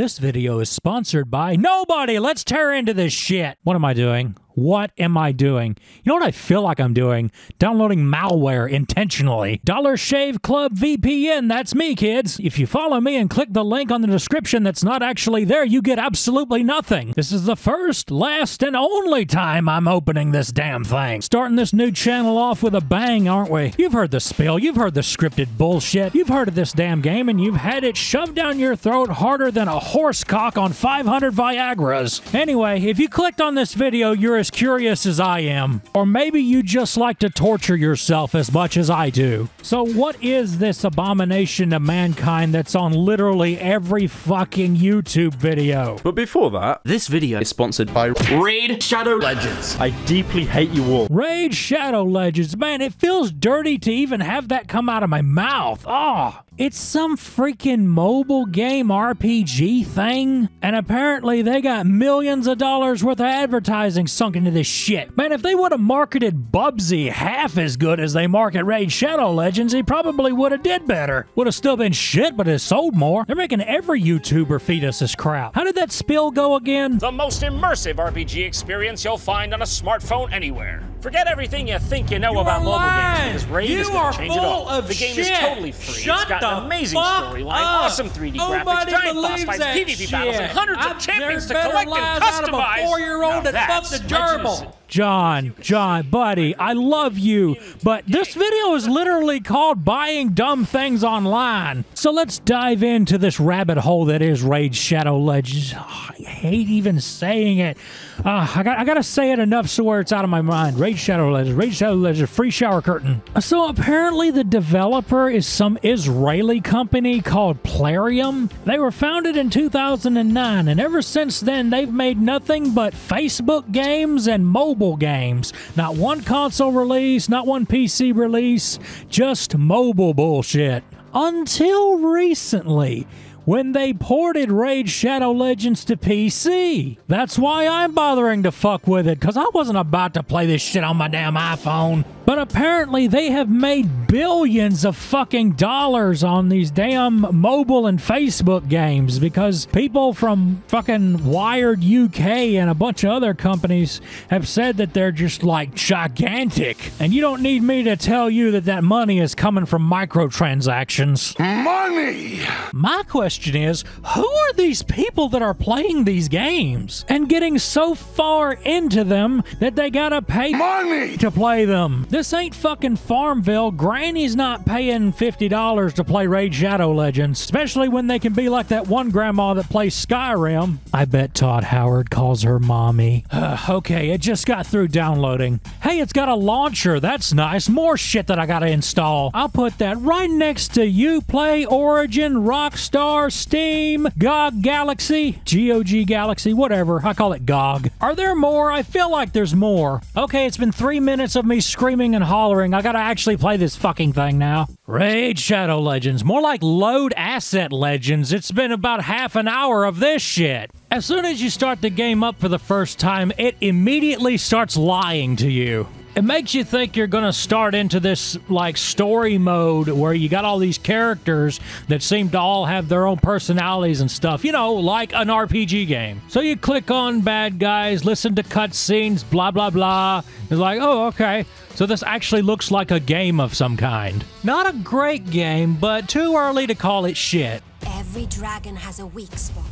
This video is sponsored by nobody. Let's tear into this shit. What am I doing? What am I doing? You know what I feel like I'm doing? Downloading malware intentionally. Dollar Shave Club VPN, that's me, kids. If you follow me and click the link on the description that's not actually there, you get absolutely nothing. This is the first, last, and only time I'm opening this damn thing. Starting this new channel off with a bang, aren't we? You've heard the spill, you've heard the scripted bullshit, you've heard of this damn game, and you've had it shoved down your throat harder than a horse cock on 500 Viagra's. Anyway, if you clicked on this video, you're as curious as I am. Or maybe you just like to torture yourself as much as I do. So, what is this abomination of mankind that's on literally every fucking YouTube video? But before that, This video is sponsored by Raid Shadow Legends. I deeply hate you all. Raid Shadow Legends. Man, it feels dirty to even have that come out of my mouth. Oh, it's some freaking mobile game RPG thing. And apparently they got millions of dollars worth of advertising sunk into this shit. Man, if they would have marketed Bubsy half as good as they market Raid Shadow Legends, he probably would have did better. Would have still been shit, but it sold more. They're making every YouTuber feed us this crap. How did that spill go again? The most immersive RPG experience you'll find on a smartphone anywhere. Forget everything you think you know You about mobile lying. games because Raid You is going are to change it all. of the game is totally free. Shut it's got an amazing storyline, awesome 3D graphics, giant boss fights, that PvP battles, and hundreds I- of champions to collect and lies out of a customize. four-year-old Now that that's fucked a gerbil. John, John, buddy, I love you, but this video is literally called Buying Dumb Things Online. So let's dive into this rabbit hole that is Raid Shadow Legends. Oh, I hate even saying it. Uh, I, got, I gotta say it enough so where it's out of my mind. Raid Shadow Legends, Raid Shadow Legends, free shower curtain. So apparently the developer is some Israeli company called Plarium. They were founded in 2009, and ever since then they've made nothing but Facebook games and mobile games. Not one console release, not one PC release, just mobile bullshit. Until recently when they ported Raid Shadow Legends to PC. That's why I'm bothering to fuck with it, because I wasn't about to play this shit on my damn iPhone. But apparently, they have made billions of fucking dollars on these damn mobile and Facebook games because people from fucking Wired UK and a bunch of other companies have said that they're just like gigantic. And you don't need me to tell you that that money is coming from microtransactions. Money! My question is who are these people that are playing these games and getting so far into them that they gotta pay Money! to play them? This ain't fucking Farmville. Granny's not paying $50 to play Raid Shadow Legends, especially when they can be like that one grandma that plays Skyrim. I bet Todd Howard calls her mommy. okay, it just got through downloading. Hey, it's got a launcher. That's nice. More shit that I gotta install. I'll put that right next to Uplay, Origin, Rockstar, Steam, GOG Galaxy, GOG Galaxy, whatever. I call it GOG. Are there more? I feel like there's more. Okay, it's been three minutes of me screaming and hollering. I gotta actually play this fucking thing now. Raid Shadow Legends. More like Load Asset Legends. It's been about half an hour of this shit. As soon as you start the game up for the first time, it immediately starts lying to you. It makes you think you're going to start into this like story mode where you got all these characters that seem to all have their own personalities and stuff, you know, like an RPG game. So you click on bad guys, listen to cutscenes, blah, blah, blah. It's like, oh, okay. So this actually looks like a game of some kind. Not a great game, but too early to call it shit. Every dragon has a weak spot.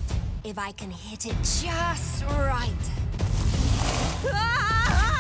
If I can hit it just right. Ah!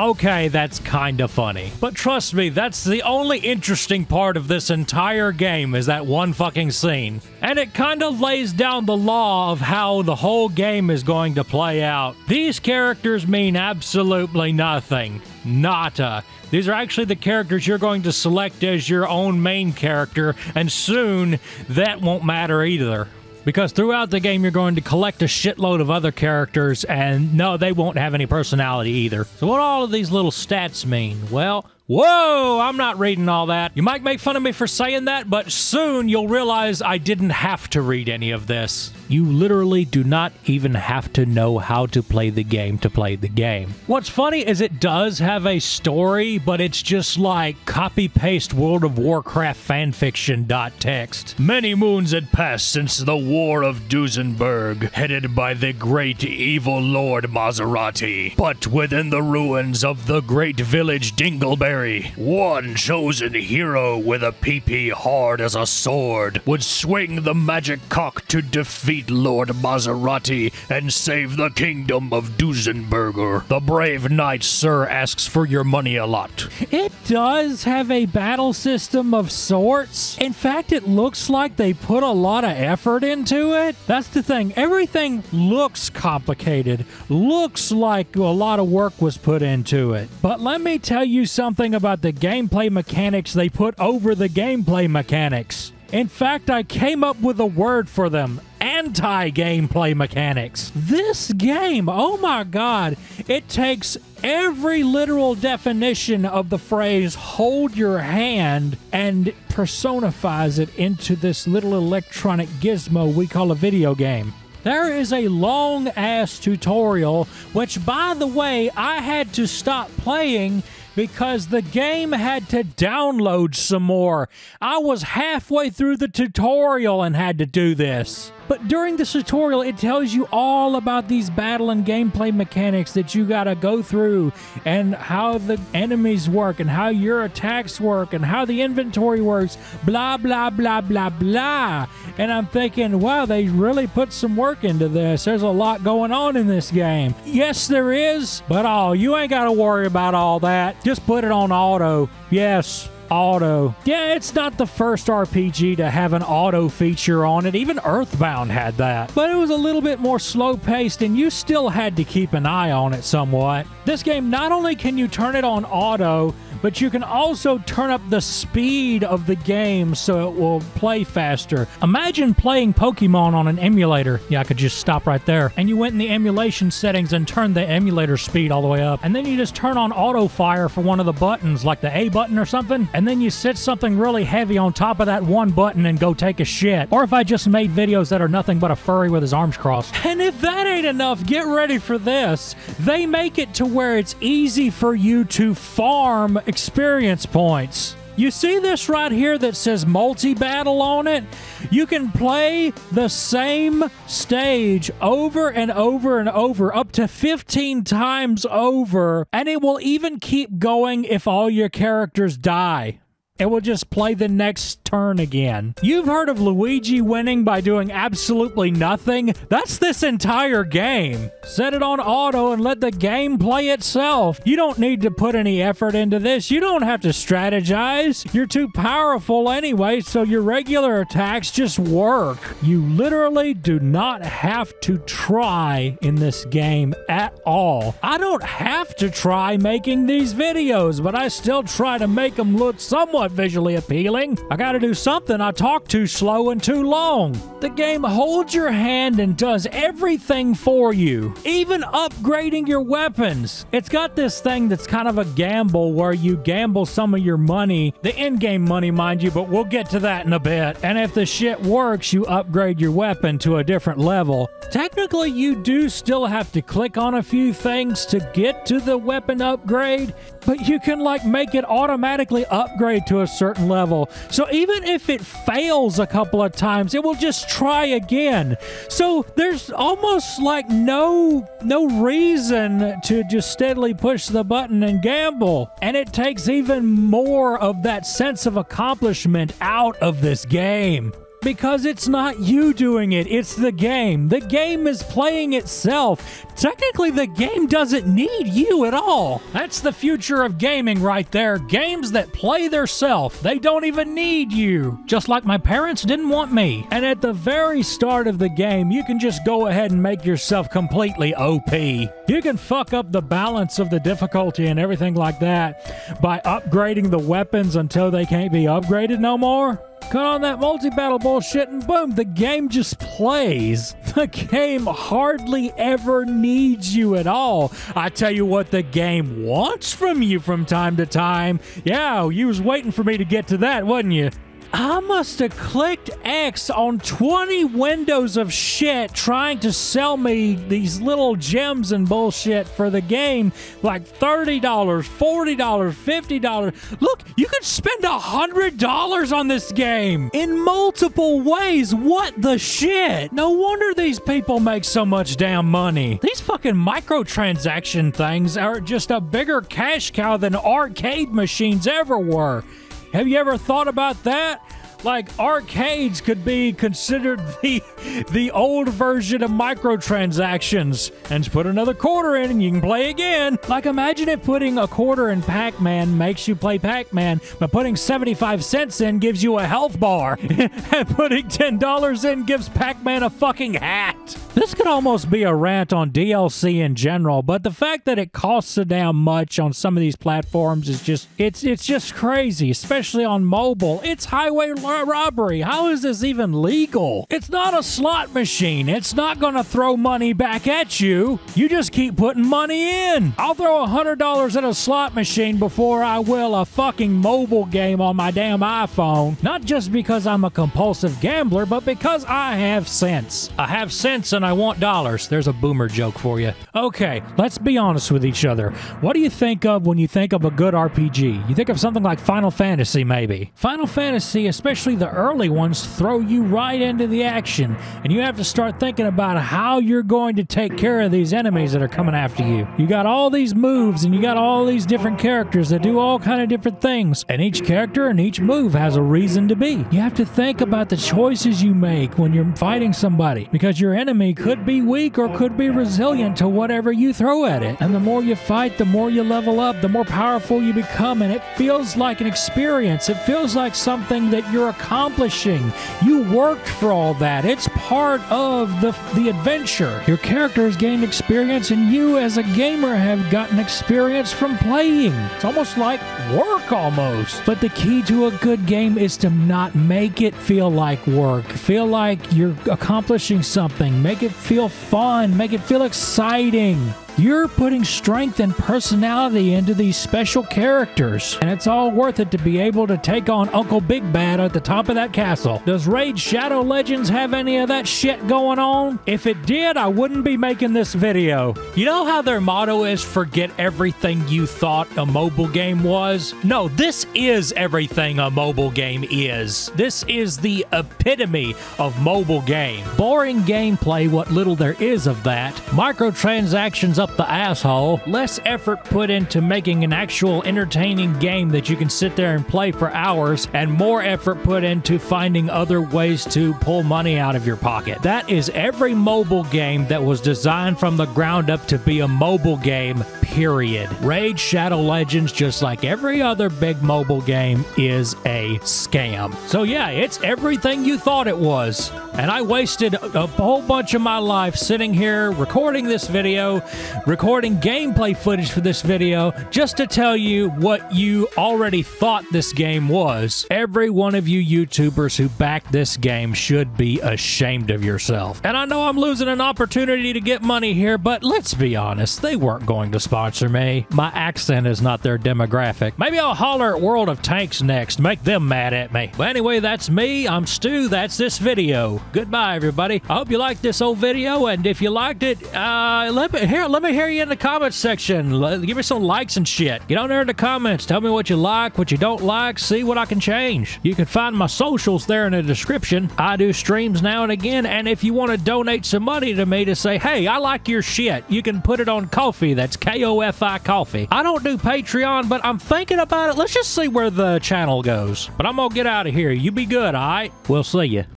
Okay, that's kinda funny. But trust me, that's the only interesting part of this entire game is that one fucking scene. And it kinda lays down the law of how the whole game is going to play out. These characters mean absolutely nothing. Nada. These are actually the characters you're going to select as your own main character, and soon that won't matter either. Because throughout the game, you're going to collect a shitload of other characters, and no, they won't have any personality either. So, what all of these little stats mean? Well, Whoa, I'm not reading all that. You might make fun of me for saying that, but soon you'll realize I didn't have to read any of this. You literally do not even have to know how to play the game to play the game. What's funny is it does have a story, but it's just like copy paste World of Warcraft fanfiction dot text. Many moons had passed since the War of Duesenberg, headed by the great evil Lord Maserati. But within the ruins of the great village Dingleberry, one chosen hero with a peepee hard as a sword would swing the magic cock to defeat Lord Maserati and save the kingdom of Duesenberger. The brave knight, sir, asks for your money a lot. It does have a battle system of sorts. In fact, it looks like they put a lot of effort into it. That's the thing. Everything looks complicated, looks like a lot of work was put into it. But let me tell you something about the gameplay mechanics they put over the gameplay mechanics. In fact, I came up with a word for them anti gameplay mechanics. This game, oh my god, it takes every literal definition of the phrase hold your hand and personifies it into this little electronic gizmo we call a video game. There is a long ass tutorial, which, by the way, I had to stop playing because the game had to download some more. I was halfway through the tutorial and had to do this. But during the tutorial, it tells you all about these battle and gameplay mechanics that you gotta go through and how the enemies work and how your attacks work and how the inventory works, blah, blah, blah, blah, blah. And I'm thinking, wow, they really put some work into this. There's a lot going on in this game. Yes, there is, but oh, you ain't gotta worry about all that. Just put it on auto. Yes, auto. Yeah, it's not the first RPG to have an auto feature on it. Even Earthbound had that. But it was a little bit more slow paced and you still had to keep an eye on it somewhat. This game, not only can you turn it on auto, but you can also turn up the speed of the game so it will play faster. Imagine playing Pokemon on an emulator. Yeah, I could just stop right there. And you went in the emulation settings and turned the emulator speed all the way up. And then you just turn on auto fire for one of the buttons, like the A button or something. And then you sit something really heavy on top of that one button and go take a shit. Or if I just made videos that are nothing but a furry with his arms crossed. And if that ain't enough, get ready for this. They make it to where it's easy for you to farm experience points. You see this right here that says multi battle on it? You can play the same stage over and over and over, up to 15 times over, and it will even keep going if all your characters die. It will just play the next turn again. You've heard of Luigi winning by doing absolutely nothing? That's this entire game. Set it on auto and let the game play itself. You don't need to put any effort into this. You don't have to strategize. You're too powerful anyway, so your regular attacks just work. You literally do not have to try in this game at all. I don't have to try making these videos, but I still try to make them look somewhat visually appealing. I gotta do something. I talk too slow and too long. The game holds your hand and does everything for you, even upgrading your weapons. It's got this thing that's kind of a gamble where you gamble some of your money, the in game money, mind you, but we'll get to that in a bit. And if the shit works, you upgrade your weapon to a different level. Technically, you do still have to click on a few things to get to the weapon upgrade, but you can like make it automatically upgrade to a certain level. So even if it fails a couple of times, it will just try again. So there's almost like no no reason to just steadily push the button and gamble. And it takes even more of that sense of accomplishment out of this game. Because it's not you doing it, it's the game. The game is playing itself. Technically, the game doesn't need you at all. That's the future of gaming right there. Games that play theirself. They don't even need you. Just like my parents didn't want me. And at the very start of the game, you can just go ahead and make yourself completely OP. You can fuck up the balance of the difficulty and everything like that by upgrading the weapons until they can't be upgraded no more. Cut on that multi-battle bullshit and boom, the game just plays. The game hardly ever needs you at all. I tell you what the game wants from you from time to time. Yeah, you was waiting for me to get to that, wasn't you? I must have clicked X on 20 windows of shit trying to sell me these little gems and bullshit for the game like $30, $40, $50. Look, you could spend $100 on this game in multiple ways. What the shit? No wonder these people make so much damn money. These fucking microtransaction things are just a bigger cash cow than arcade machines ever were. Have you ever thought about that? Like arcades could be considered the the old version of microtransactions. And put another quarter in and you can play again. Like imagine if putting a quarter in Pac-Man makes you play Pac-Man, but putting 75 cents in gives you a health bar. and putting $10 in gives Pac-Man a fucking hat. This could almost be a rant on DLC in general, but the fact that it costs so damn much on some of these platforms is just it's it's just crazy, especially on mobile. It's highway robbery. How is this even legal? It's not a slot machine. It's not going to throw money back at you. You just keep putting money in. I'll throw a $100 at a slot machine before I will a fucking mobile game on my damn iPhone. Not just because I'm a compulsive gambler, but because I have sense. I have sense and I want dollars. There's a boomer joke for you. Okay, let's be honest with each other. What do you think of when you think of a good RPG? You think of something like Final Fantasy, maybe. Final Fantasy, especially the early ones, throw you right into the action, and you have to start thinking about how you're going to take care of these enemies that are coming after you. You got all these moves, and you got all these different characters that do all kind of different things, and each character and each move has a reason to be. You have to think about the choices you make when you're fighting somebody, because your enemy could be weak or could be resilient to whatever you throw at it. And the more you fight, the more you level up, the more powerful you become, and it feels like an experience. It feels like something that you're accomplishing. You worked for all that. It's part of the the adventure. Your character has gained experience, and you, as a gamer, have gotten experience from playing. It's almost like work, almost. But the key to a good game is to not make it feel like work. Feel like you're accomplishing something. Make it feel fun. Make it feel exciting. You're putting strength and personality into these special characters, and it's all worth it to be able to take on Uncle Big Bad at the top of that castle. Does Raid Shadow Legends have any of that shit going on? If it did, I wouldn't be making this video. You know how their motto is forget everything you thought a mobile game was? No, this is everything a mobile game is. This is the epitome of mobile game. Boring gameplay, what little there is of that. Microtransactions up the asshole. Less effort put into making an actual entertaining game that you can sit there and play for hours, and more effort put into finding other ways to pull money out of your pocket. That is every mobile game that was designed from the ground up to be a mobile game, period. Raid Shadow Legends, just like every other big mobile game, is a scam. So, yeah, it's everything you thought it was. And I wasted a whole bunch of my life sitting here recording this video, recording gameplay footage for this video, just to tell you what you already thought this game was. Every one of you YouTubers who backed this game should be ashamed of yourself. And I know I'm losing an opportunity to get money here, but let's be honest, they weren't going to sponsor me. My accent is not their demographic. Maybe I'll holler at World of Tanks next, make them mad at me. But anyway, that's me. I'm Stu. That's this video. Goodbye, everybody. I hope you liked this old video, and if you liked it, uh, let me here. Let me hear you in the comments section. Give me some likes and shit. Get on there in the comments. Tell me what you like, what you don't like. See what I can change. You can find my socials there in the description. I do streams now and again, and if you want to donate some money to me to say, hey, I like your shit, you can put it on Ko-fi. That's K-O-F-I Ko-fi. I don't do Patreon, but I'm thinking about it. Let's just see where the channel goes. But I'm gonna get out of here. You be good, all right? We'll see you.